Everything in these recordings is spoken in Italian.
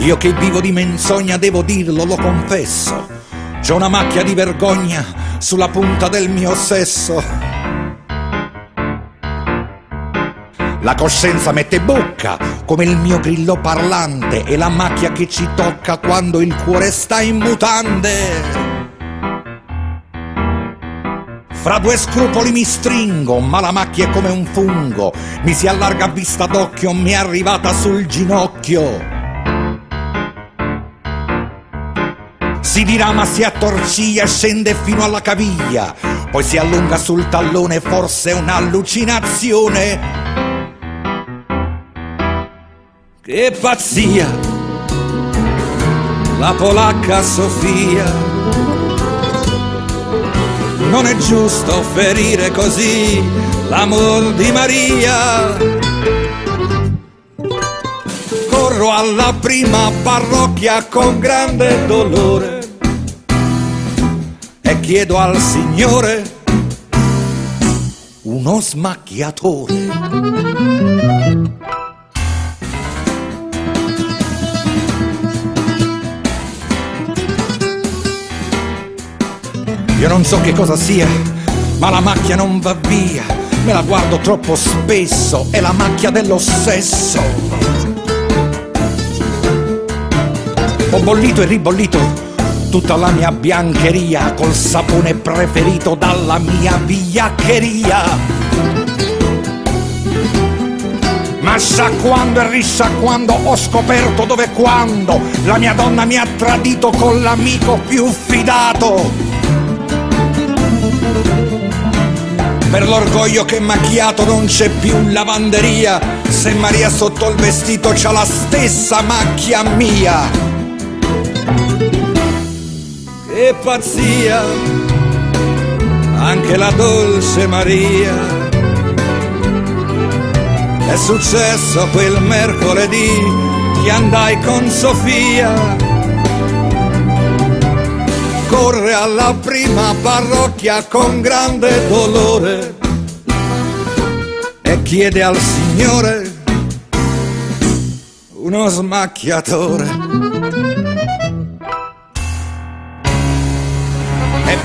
Io che vivo di menzogna devo dirlo, lo confesso. C'ho una macchia di vergogna sulla punta del mio sesso. La coscienza mette bocca come il mio grillo parlante e la macchia che ci tocca quando il cuore sta in mutande. Fra due scrupoli mi stringo, ma la macchia è come un fungo, mi si allarga a vista d'occhio, mi è arrivata sul ginocchio. Si dirama, si attorciglia scende fino alla caviglia, poi si allunga sul tallone, forse un'allucinazione. Che pazzia! La polacca Sofia non è giusto ferire così l'amor di Maria. Corro alla prima parrocchia con grande dolore e chiedo al Signore uno smacchiatore. Io non so che cosa sia, ma la macchia non va via. Me la guardo troppo spesso, è la macchia dello sesso. Ho bollito e ribollito tutta la mia biancheria col sapone preferito dalla mia vigliaccheria. Ma sciacquando e risciacquando ho scoperto dove e quando la mia donna mi ha tradito con l'amico più fidato. Per l'orgoglio che macchiato non c'è più lavanderia, se Maria sotto il vestito c'ha la stessa macchia mia. Pazzia, anche la dolce Maria. È successo quel mercoledì che andai con Sofia corre alla prima parrocchia con grande dolore e chiede al Signore uno smacchiatore.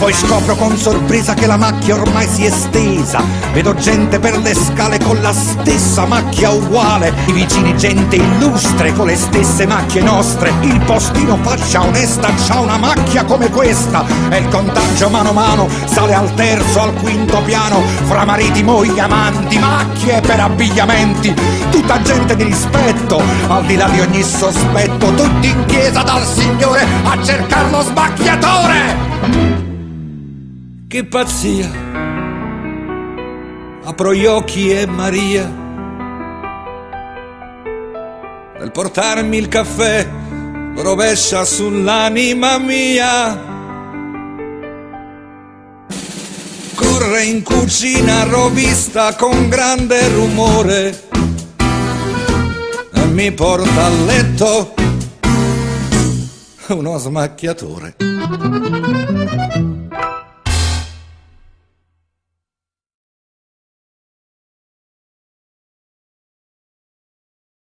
Poi scopro con sorpresa che la macchia ormai si è stesa. Vedo gente per le scale con la stessa macchia uguale. I vicini gente illustre con le stesse macchie nostre. Il postino faccia onesta c'ha una macchia come questa. E il contagio mano a mano sale al terzo, al quinto piano. Fra mariti, mogli, amanti, macchie per abbigliamenti. Tutta gente di rispetto, al di là di ogni sospetto. Tutti in chiesa dal Signore a cercare lo sbacchiatore. Che pazzia! Apro gli occhi e Maria, nel portarmi il caffè, rovescia sull'anima mia. Corre in cucina rovista con grande rumore e mi porta a letto uno smacchiatore.